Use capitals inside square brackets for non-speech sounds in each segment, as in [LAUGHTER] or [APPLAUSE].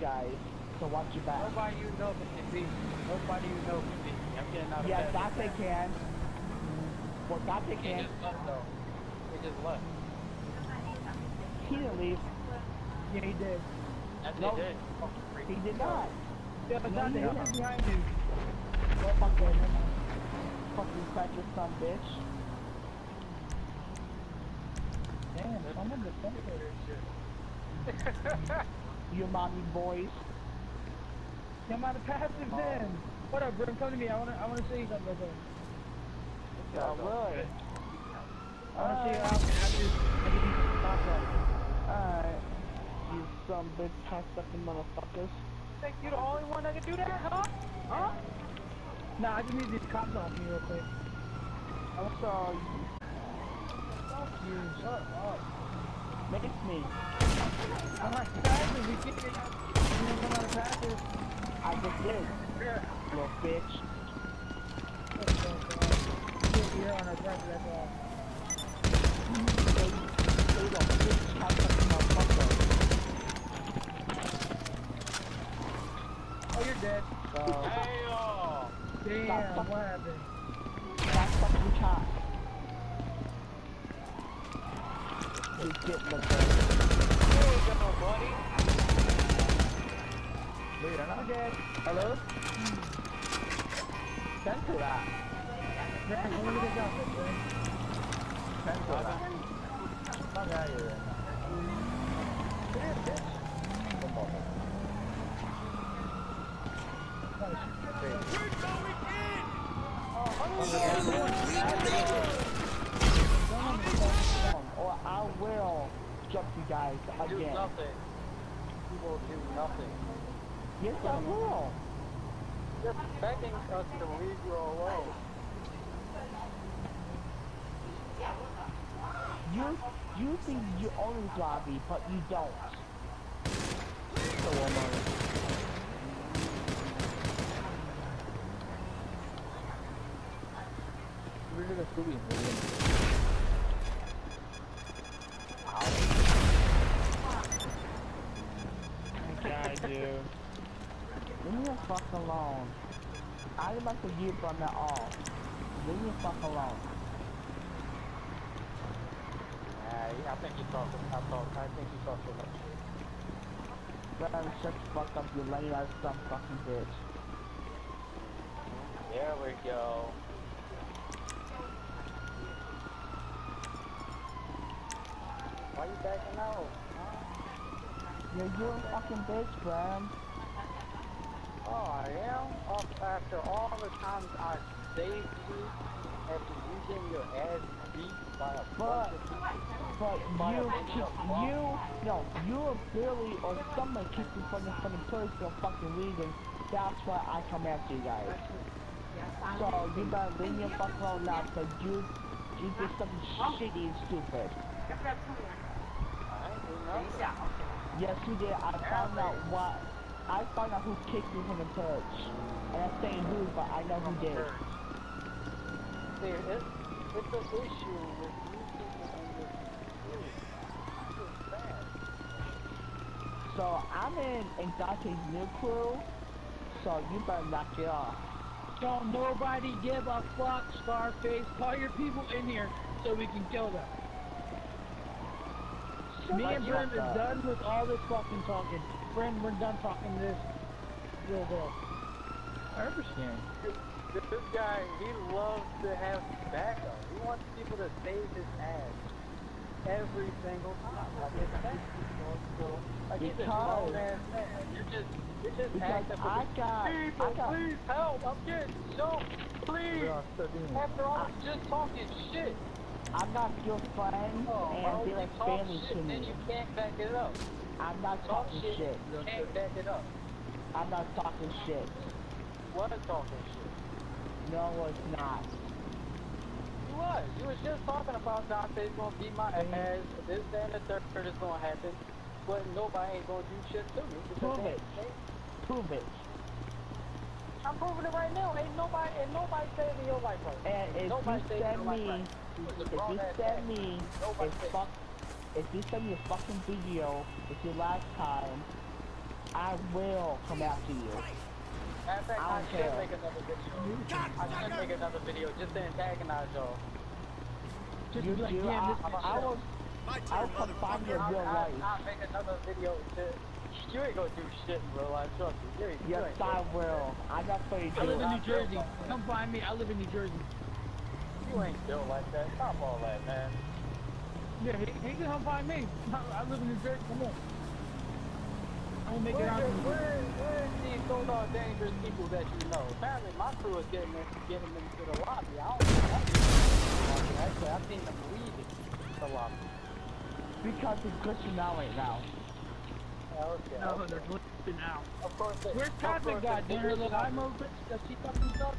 you guys, so watch your back. Nobody you know can beat me. Nobody you know can beat me. I'm getting out of Yeah. Dante can. Well, Dante He can. just left though. He just left. He didn't leave. Yeah, he did. Yes, No. he did. He did not. Yeah, but No, Dante, no. he's behind you. Fuck fucking, fucking crack your son, bitch. Damn, someone just Weird shit. You mommy boys. Come out of passive then. What up, Brim? Come to me. I wanna, I wanna show you something real quick. Oh, really? I wanna show you to, how to pop up. Alright. You some bitch cock sucking motherfuckers. Think you're the only one that can do that, huh? Huh? Nah, I just need these cops off me real quick. I'm sorry. Fuck you. Shut up. Makes me. I'm like passive. We can't get you come out of. I just did. Little bitch. You're on our record, that's all. They, they bitch cock sucking motherfucker. Oh, you're dead. So. Damn, what happened? that's fucking cock. You get the Here you go, buddy. Wait, I'm I'm dead. Hello? Censor that. Greg, let me get this out, Greg. Censor that. Fuck out of here. Come here, bitch. Come on. Or I will jump you guys Do again. nothing. You will do nothing. Yes, I will. Just begging us to leave you alone. You you think you own this lobby, but you don't. So almost. The Scooby alone. I'm about to give that off. Leave me fuck alone. Yeah, I think you talking. I thought. I think you talking about shit. Better shut the fuck up, you lame ass dumb fucking bitch. There we go. Why you backing out? You're you a fucking bitch, Bram. Oh, I am. Oh, after all the times I saved you, after you getting your ass beat by a But, bunch of people. but you, bunch kick, of fuck- you, no, you or Billy or someone kicked you from the fucking place for a fucking reason. That's why I come after you guys. So you better leave me a fuck alone now, because you, you did something shitty and stupid. I ain't do nothing. Yes, you did. I found out what. I found out who kicked you from the church. And I'm saying who, but I know who did. See, it's, it's an issue with you people and your. It's bad. So I'm in, in new crew, so you better knock it off. Don't nobody give a fuck, Scarface. Call your people in here so we can kill them. Me and Brim is done with all this fucking talking. Brim, we're done talking to this little girl. I understand. This, this guy, he loves to have backup. He wants people to save his ass every single time. Like it's that. Like he's a Because- grown ass man. You're just, you're just Because acting for I the got- people. I got- please help. I'm getting choked. Please. After all, I, am just talking shit. I'm not your friend, Oh, and bro, they're you like talk family shit, to then me. you can't back it up. I'm not talking shit, shit. you can't back it up. I'm not talking shit. What talking shit? No, it's not. You was. You was just talking about Dante's gonna beat my ass. This, that, and the third is gonna happen. But nobody ain't gonna do shit to me. Prove it. Prove it. I'm proving it right now. Ain't nobody, ain't nobody saving your life right now. And if nobody you send me, right now. You was a if you send me Nobody a saving fuck, if you send me a fucking video with your last time, I will come after you. Matter of fact, I I, don't should care. make another video. I should make another video just to antagonize y'all. Just You be like, do. damn, I, this I will. I'll come find you in I'll, real I'll, life. I'll make another video to... You ain't gonna do shit in real life, trust me. You ain't, you Yes, ain't I gonna- will. I'm not afraid I live in New Jersey. Come find me. I live in New Jersey. You ain't built like that. Stop all that, man. Yeah, he, he can come find me. I, [LAUGHS] I live in New Jersey. Come on. I'm gonna make it Where, out. to you. where, where are these so-called dangerous people that you know? Apparently, my crew is getting in, getting into the lobby. I don't know. I don't know. Actually, I've seen them leaving the lobby. Because it's glitching out right now. Yeah, okay. No, okay. they're glitching out. Of course, they, Where's of Patrick course got they- dinner? Look, I'm over. Does she fucking sucks?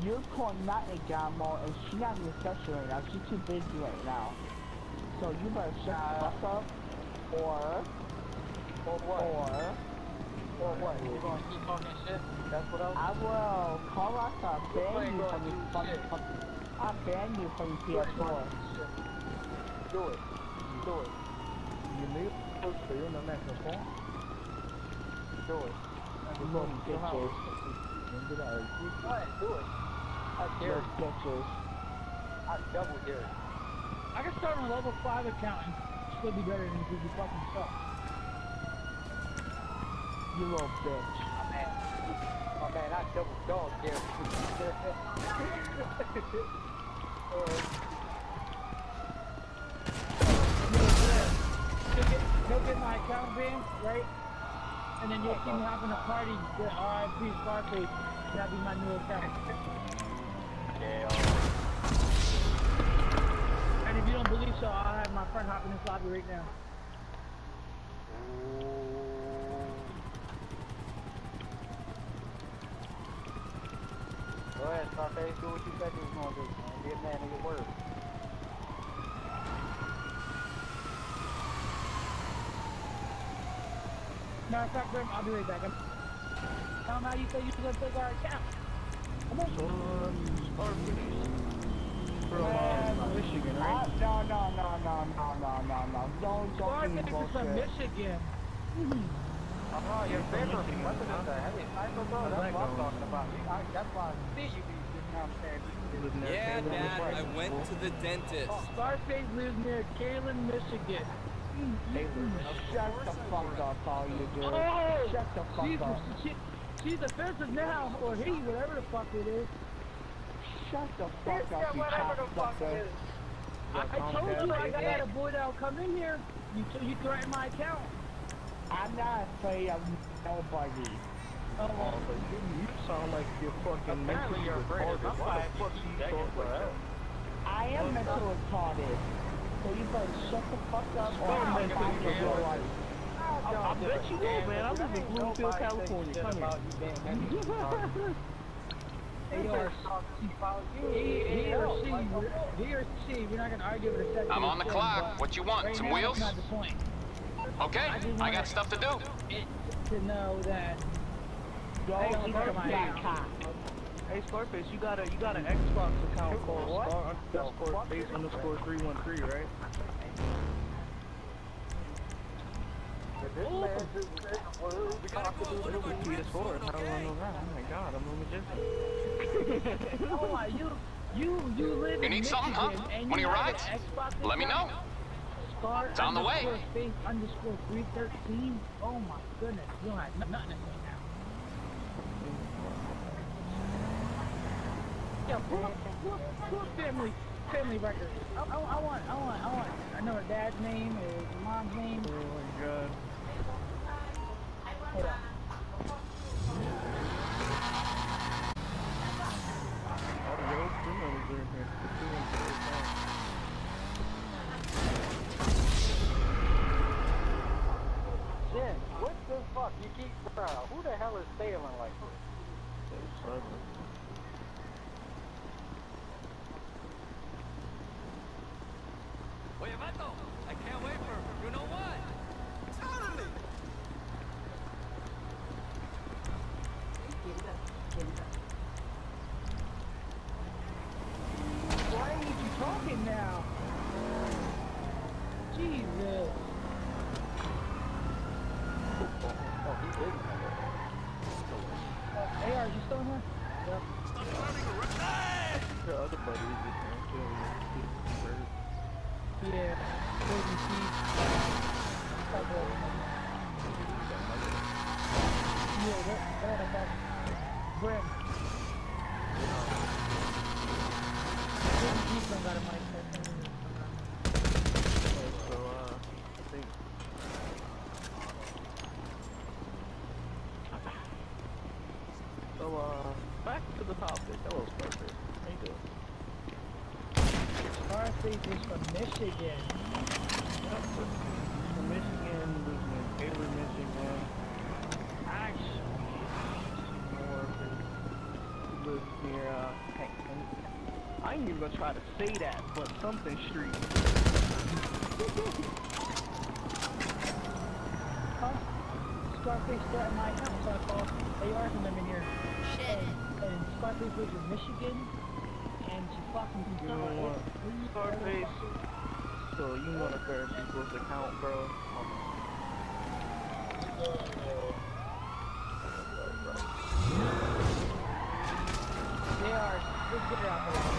You're calling not a gamble, and she's not even session right now. She's too busy right now. So you better shut the fuck up, or, Or what? or, Or what? You gonna keep talking shit? That's what I was... I will call us to ban you from this fucking, Shit. fucking, I'll ban you from PS4. Do it. Do it. You need to you know that's the point. Do it. You little bitches. When did I keep Go ahead, do it. I dare Little you. bitches. Double dare. I can start on a level 5 account and still be better than you because you fucking suck. You little bitch. My man. My man, I double dog dare you. He'll get, my account banned, right? And then you'll see me having a party with RIP Scarface. That'll be my new account. And if you don't believe so, I'll have my friend hop in this lobby right now. Go ahead, Scarface, do what you said you was gonna do, man. Be a man of your word. Matter of fact, Grim, I'll be right back. Tell him how you say you were gonna take our account. So, um, Scarface. From, uh, Michigan, Uh, right? no, no, no, no, no, no, no, no. Don't, don't Scarface give me from. Michigan. Oh, your favorite heavy sniper, bro. That's what I'm talking about. I, that's why I see you know Yeah, Dad. I went to the dentist. Scarface lives near Kalen, Michigan. Shut the fuck up, all you do. Oh! Shut the fuck up. She, she's offensive now, or he, whatever the fuck it is. Shut the fuck up, you whatever the fuck cocksucker. it is. I, I told you I got a boy that'll come in here. You, t- you threatened my account. I'm not afraid of nobody. Oh, oh, but you, you sound like you're fucking Apparently mentally you're afraid of retarded. Why the fuck You you begging talk for like help. that? I am mental retarded. So you better shut the fuck up or I'm I'm mentally find retarded. life. I, I bet you will, man. I live in Bloomfield, California. Come here. Hey, yo, he, he or she, he or she, we're not gonna argue over the sex. I'm on the clock. What you want? Some wheels? That's not the point. Okay, I got stuff to do. To know that Hey, Scarface. some black cock. Hey Scarface, you got a you got an Xbox account called Scar underscore Face underscore three one three, right? This man just said words. We gotta go. What It'll do be I PS4. How do I know that? Oh my god, I'm a magician. oh, my, you, you, you live You in need something, huh? Michigan, and One you of your have rides? an Xbox Let me know. account? Scar It's on the way. underscore Space underscore three thirteen. Oh my goodness, you don't have nothing to say now. Yeah, pull up, pull up, pull up family, family records. I, I, I want, I want, I want. I know her dad's name, her mom's name. Oh my god. Hold on. All the old criminals are in here. Two and three times. Jen, what the fuck? You keep, bro, who the hell is failing like this? So struggling. Oye, Vato, I can't wait for you know what? Totally. Why are you talking now? Jesus. Oh, he is. Uh, AR, you still in here? Your other buddy is just here too. Yeah. Crazy Steve. Yeah, that, that, that, Brim. Crazy Steve done got a mic. so I can't really- So, uh, I think. So, uh, back to the topic. Hello, Scarface. How you doing? Scarface is from Michigan. Yep, from Michigan, lives in Taylor, Michigan. Actually, more of it lives near, uh, heck, I ain't even gonna try to say that, but something street. Huh? Scarface threatened my house, so I called AR and them in here. And, and Scarface lives in Michigan, and she fucking You know what? Scarface. So you know the fair people's account, bro. They are, let's get it out the way.